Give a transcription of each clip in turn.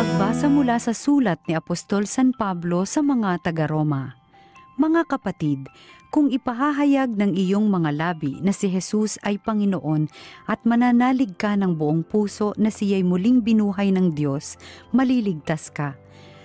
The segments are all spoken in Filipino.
Pagbasa mula sa sulat ni Apostol San Pablo sa mga taga-Roma. Mga kapatid, kung ipahahayag ng iyong mga labi na si Jesus ay Panginoon at mananalig ka ng buong puso na siya'y muling binuhay ng Diyos, maliligtas ka.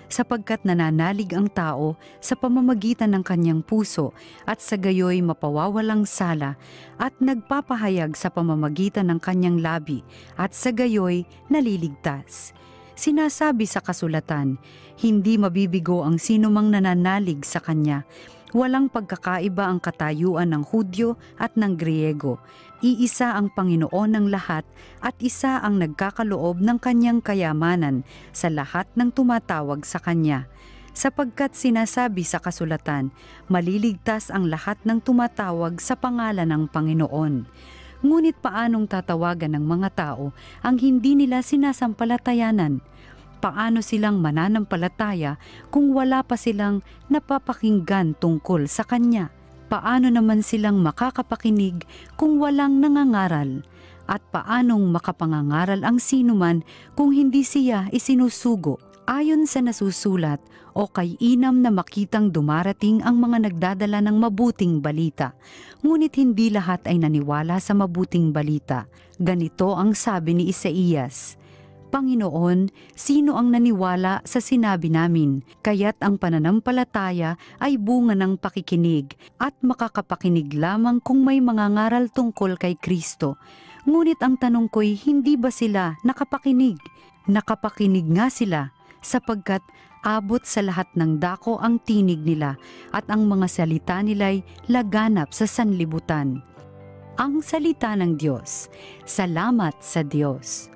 Sapagkat nananalig ang tao sa pamamagitan ng kanyang puso at sa gayoy mapawawalang sala at nagpapahayag sa pamamagitan ng kanyang labi at sa gayoy naliligtas. Sinasabi sa kasulatan, hindi mabibigo ang sinumang nananalig sa kanya. Walang pagkakaiba ang katayuan ng Hudyo at ng Griego. Iisa ang Panginoon ng lahat at isa ang nagkakaloob ng kanyang kayamanan sa lahat ng tumatawag sa kanya. Sapagkat sinasabi sa kasulatan, maliligtas ang lahat ng tumatawag sa pangalan ng Panginoon. Ngunit paanong tatawagan ng mga tao ang hindi nila sinasampalatayanan? Paano silang mananampalataya kung wala pa silang napapakinggan tungkol sa Kanya? Paano naman silang makakapakinig kung walang nangangaral? At paanong makapangangaral ang sinuman kung hindi siya isinusugo? Ayon sa nasusulat, o kay inam na makitang dumarating ang mga nagdadala ng mabuting balita. Ngunit hindi lahat ay naniwala sa mabuting balita. Ganito ang sabi ni Isaías, Panginoon, sino ang naniwala sa sinabi namin? Kaya't ang pananampalataya ay bunga ng pakikinig at makakapakinig lamang kung may mga ngaral tungkol kay Kristo. Ngunit ang tanong ko'y hindi ba sila nakapakinig? Nakapakinig nga sila sapagkat abot sa lahat ng dako ang tinig nila at ang mga salita nila'y laganap sa sanlibutan. Ang salita ng Diyos. Salamat sa Diyos.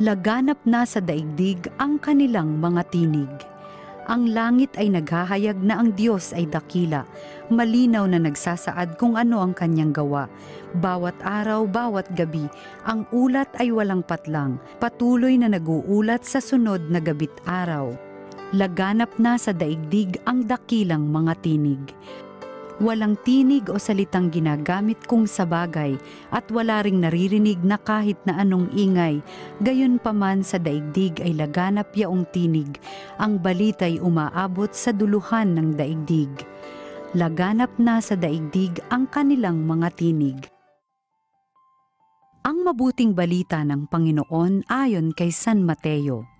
Laganap na sa daigdig ang kanilang mga tinig. Ang langit ay naghahayag na ang Diyos ay dakila, malinaw na nagsasaad kung ano ang kanyang gawa. Bawat araw, bawat gabi, ang ulat ay walang patlang, patuloy na naguulat sa sunod na gabit araw. Laganap na sa daigdig ang dakilang mga tinig. Walang tinig o salitang ginagamit kung sa bagay at wala ring naririnig na kahit na anong ingay. Gayon paman sa daigdig ay laganap yaong tinig. Ang balita'y umaabot sa duluhan ng daigdig. Laganap na sa daigdig ang kanilang mga tinig. Ang mabuting balita ng Panginoon ayon kay San Mateo.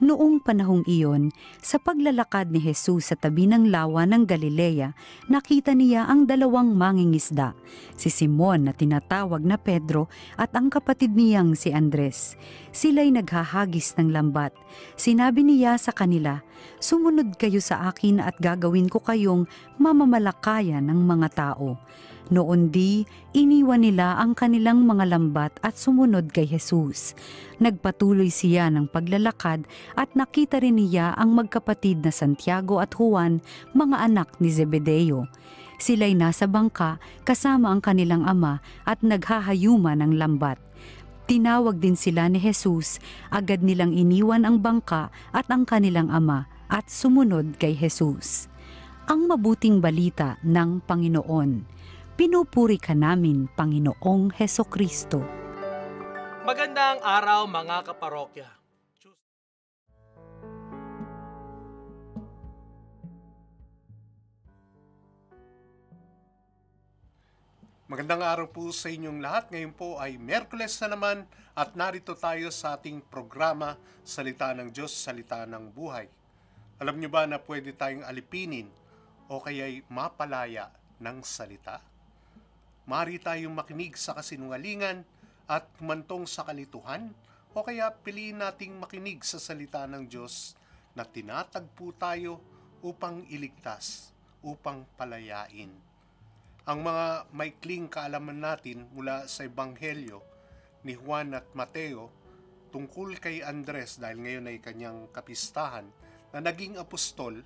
Noong panahong iyon, sa paglalakad ni Jesus sa tabi ng lawa ng Galilea, nakita niya ang dalawang mangingisda, si Simon na tinatawag na Pedro at ang kapatid niyang si Andres. Sila'y naghahagis ng lambat. Sinabi niya sa kanila, Sumunod kayo sa akin at gagawin ko kayong mamamalakayan ng mga tao. Noon di, iniwan nila ang kanilang mga lambat at sumunod kay Jesus. Nagpatuloy siya ng paglalakad at nakita rin niya ang magkapatid na Santiago at Juan, mga anak ni Zebedeo. Sila'y nasa bangka kasama ang kanilang ama at naghahayuma ng lambat. Tinawag din sila ni Jesus, agad nilang iniwan ang bangka at ang kanilang ama at sumunod kay Jesus. Ang mabuting balita ng Panginoon. Pinupuri ka namin, Panginoong Heso Kristo. Magandang araw mga kaparokya. Magandang araw po sa inyong lahat. Ngayon po ay Merkules na naman at narito tayo sa ating programa Salita ng Diyos, Salita ng Buhay. Alam niyo ba na pwede tayong alipinin o kaya'y mapalaya ng salita? Mari tayong makinig sa kasinungalingan at mantong sa kalituhan o kaya piliin nating makinig sa salita ng Diyos na tinatagpo tayo upang iligtas, upang palayain. Ang mga maikling kaalaman natin mula sa Ebanghelyo ni Juan at Mateo tungkol kay Andres dahil ngayon ay kanyang kapistahan na naging apostol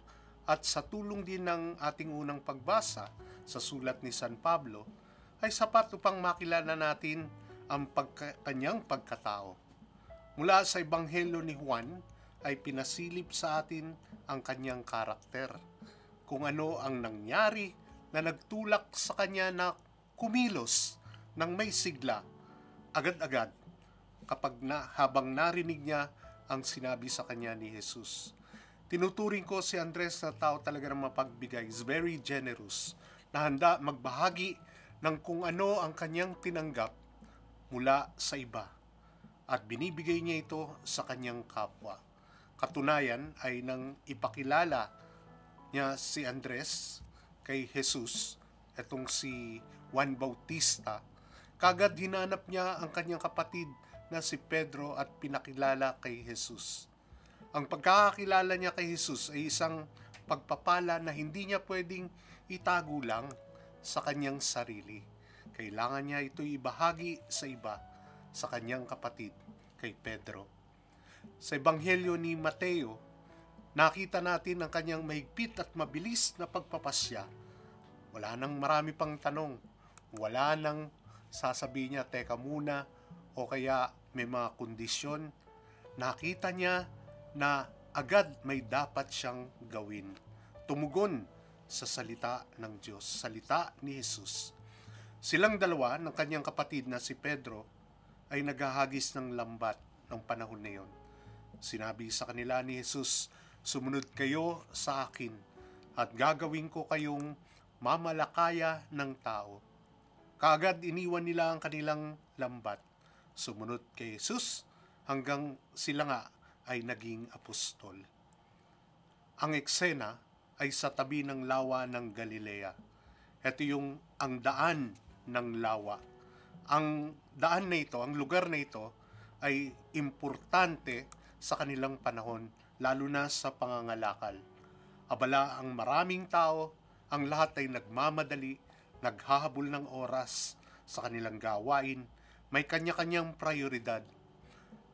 at sa tulong din ng ating unang pagbasa sa sulat ni San Pablo ay sapat upang makilala natin ang pagka, kanyang pagkatao. Mula sa Ebanghelyo ni Juan ay pinasilip sa atin ang kanyang karakter, kung ano ang nangyari na nagtulak sa kanya na kumilos ng may sigla agad-agad kapag na, habang narinig niya ang sinabi sa kanya ni Jesus. Tinuturing ko si Andres na tao talaga ng mapagbigay, is very generous, na handa magbahagi ng kung ano ang kanyang tinanggap mula sa iba at binibigay niya ito sa kanyang kapwa. Katunayan ay nang ipakilala niya si Andres kay Jesus, etong si Juan Bautista, kagad hinanap niya ang kanyang kapatid na si Pedro at pinakilala kay Jesus. Ang pagkakakilala niya kay Jesus ay isang pagpapala na hindi niya pwedeng itago lang sa kanyang sarili. Kailangan niya ito ibahagi sa iba, sa kanyang kapatid, kay Pedro. Sa Ebanghelyo ni Mateo, nakita natin ang kanyang mahigpit at mabilis na pagpapasya. Wala nang marami pang tanong. Wala nang sasabihin niya, teka muna, o kaya may mga kondisyon. Nakita niya na agad may dapat siyang gawin. Tumugon sa salita ng Diyos, salita ni Jesus. Silang dalawa ng kanyang kapatid na si Pedro ay naghahagis ng lambat ng panahon na yon. Sinabi sa kanila ni Jesus, Sumunod kayo sa akin at gagawin ko kayong mamalakaya ng tao. Kaagad iniwan nila ang kanilang lambat. Sumunod kay Jesus hanggang sila nga ay naging apostol. Ang eksena ay sa tabi ng lawa ng Galilea. Ito yung ang daan ng lawa. Ang daan na ito, ang lugar na ito ay importante sa kanilang panahon lalo na sa pangangalakal. Abala ang maraming tao, ang lahat ay nagmamadali, naghahabol ng oras sa kanilang gawain, may kanya-kanyang prioridad.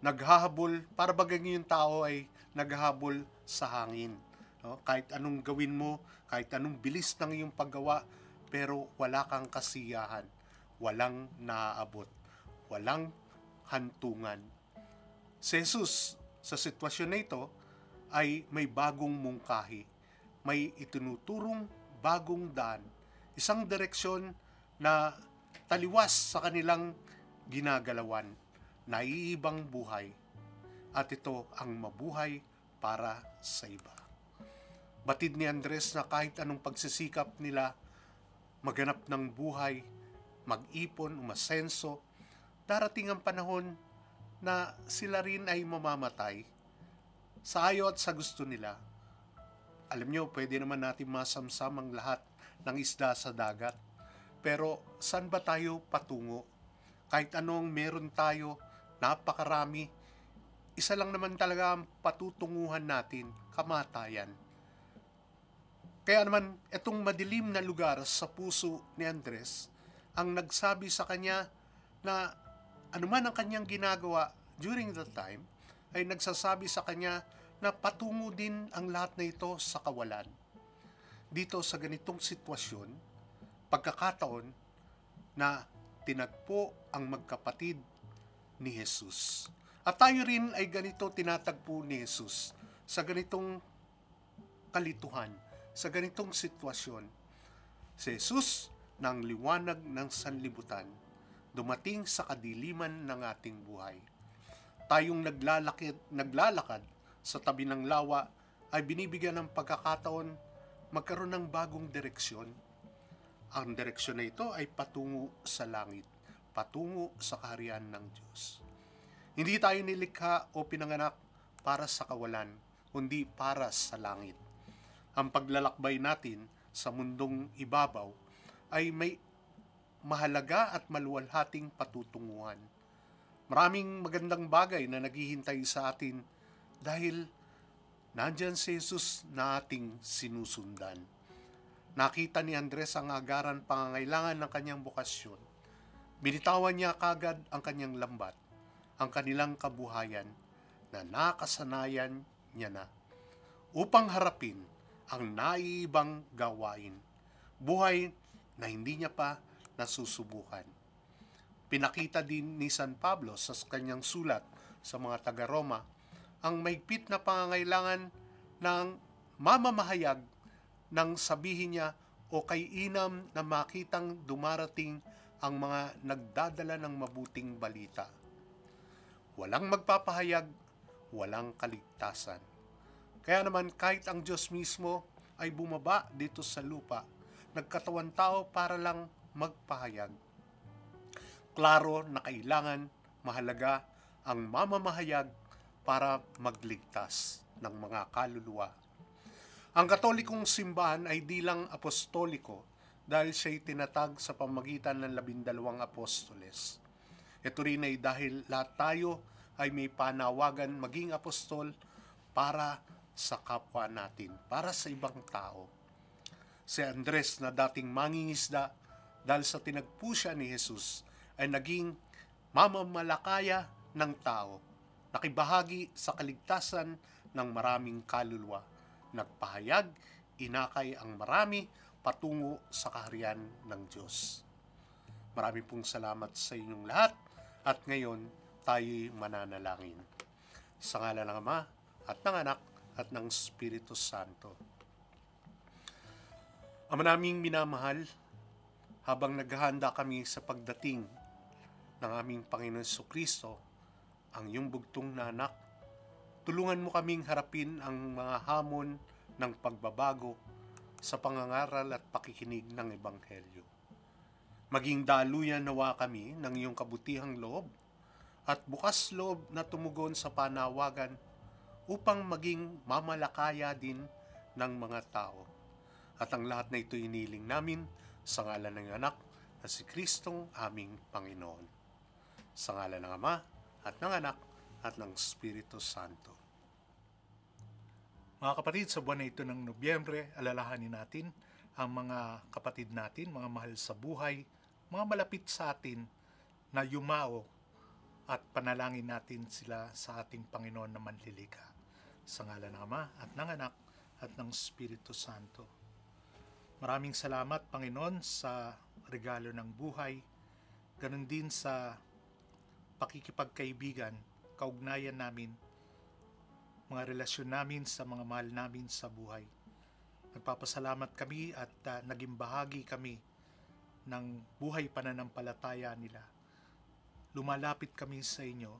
Naghahabol, para bagang yung tao ay naghahabol sa hangin. No? Kahit anong gawin mo, kahit anong bilis ng iyong paggawa, pero wala kang kasiyahan, walang naaabot, walang hantungan. Si Jesus, sa sitwasyon na ito, ay may bagong mungkahi. May itinuturong bagong daan. Isang direksyon na taliwas sa kanilang ginagalawan. Naiibang buhay. At ito ang mabuhay para sa iba. Batid ni Andres na kahit anong pagsisikap nila maganap ng buhay, mag-ipon, umasenso, darating ang panahon na sila rin ay mamamatay sa ayaw at sa gusto nila. Alam nyo, pwede naman natin masamsam ang lahat ng isda sa dagat. Pero saan ba tayo patungo? Kahit anong meron tayo, napakarami, isa lang naman talaga ang patutunguhan natin, kamatayan. Kaya naman, itong madilim na lugar sa puso ni Andres, ang nagsabi sa kanya na anuman ang kanyang ginagawa during that time, ay nagsasabi sa kanya na patungo din ang lahat na ito sa kawalan. Dito sa ganitong sitwasyon, pagkakataon na tinagpo ang magkapatid ni Jesus. At tayo rin ay ganito tinatagpo ni Jesus sa ganitong kalituhan, sa ganitong sitwasyon. Si Jesus ng liwanag ng sanlibutan, dumating sa kadiliman ng ating buhay tayong naglalakad, naglalakad sa tabi ng lawa ay binibigyan ng pagkakataon magkaroon ng bagong direksyon. Ang direksyon na ito ay patungo sa langit, patungo sa kaharian ng Diyos. Hindi tayo nilikha o pinanganak para sa kawalan, kundi para sa langit. Ang paglalakbay natin sa mundong ibabaw ay may mahalaga at maluwalhating patutunguhan Maraming magandang bagay na naghihintay sa atin dahil nandyan si Jesus na ating sinusundan. Nakita ni Andres ang agaran pangangailangan ng kanyang bukasyon. Binitawan niya kagad ang kanyang lambat, ang kanilang kabuhayan na nakasanayan niya na upang harapin ang naiibang gawain. Buhay na hindi niya pa nasusubukan. Pinakita din ni San Pablo sa kanyang sulat sa mga taga-Roma ang maigpit na pangangailangan ng mamamahayag nang sabihin niya o kay inam na makitang dumarating ang mga nagdadala ng mabuting balita. Walang magpapahayag, walang kaligtasan. Kaya naman kahit ang Diyos mismo ay bumaba dito sa lupa, nagkatawan tao para lang magpahayag. Klaro na kailangan mahalaga ang mamamahayag para magligtas ng mga kaluluwa. Ang katolikong simbahan ay di lang apostoliko dahil siya'y tinatag sa pamagitan ng labindalawang apostoles. Ito rin ay dahil lahat tayo ay may panawagan maging apostol para sa kapwa natin, para sa ibang tao. Si Andres na dating mangingisda dahil sa tinagpo siya ni Jesus ay naging mamamalakaya ng tao, nakibahagi sa kaligtasan ng maraming kaluluwa, nagpahayag, inakay ang marami patungo sa kaharian ng Diyos. Marami pong salamat sa inyong lahat at ngayon tayo'y mananalangin. Sa ngala ng Ama at ng Anak at ng Espiritu Santo. Ama naming minamahal, habang naghahanda kami sa pagdating ng aming Panginoon So Kristo, ang iyong bugtong na anak, tulungan mo kaming harapin ang mga hamon ng pagbabago sa pangangaral at pakikinig ng Ebanghelyo. Maging daluyan nawa kami ng iyong kabutihang loob at bukas loob na tumugon sa panawagan upang maging mamalakaya din ng mga tao. At ang lahat na ito iniling namin sa ngalan ng anak na si Kristong aming Panginoon. Sa ngalan ng Ama at ng Anak at ng Espiritu Santo. Mga kapatid, sa buwan na ito ng Nobyembre, alalahanin natin ang mga kapatid natin, mga mahal sa buhay, mga malapit sa atin na yumao at panalangin natin sila sa ating Panginoon na manlilika. Sa ngalan ng Ama at ng Anak at ng Espiritu Santo. Maraming salamat, Panginoon, sa regalo ng buhay, ganun din sa pakikipagkaibigan, kaugnayan namin, mga relasyon namin sa mga mahal namin sa buhay. Nagpapasalamat kami at uh, naging bahagi kami ng buhay pananampalataya nila. Lumalapit kami sa inyo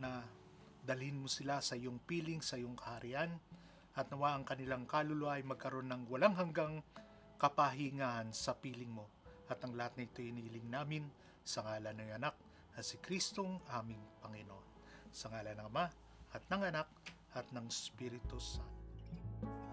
na dalhin mo sila sa iyong piling, sa iyong kaharian, at nawa ang kanilang kaluluwa ay magkaroon ng walang hanggang kapahingahan sa piling mo. At ang lahat na ito iniling namin sa ngalan ng anak na si Kristong aming Panginoon. Sa ngalan ng Ama at ng Anak at ng Espiritu Santo.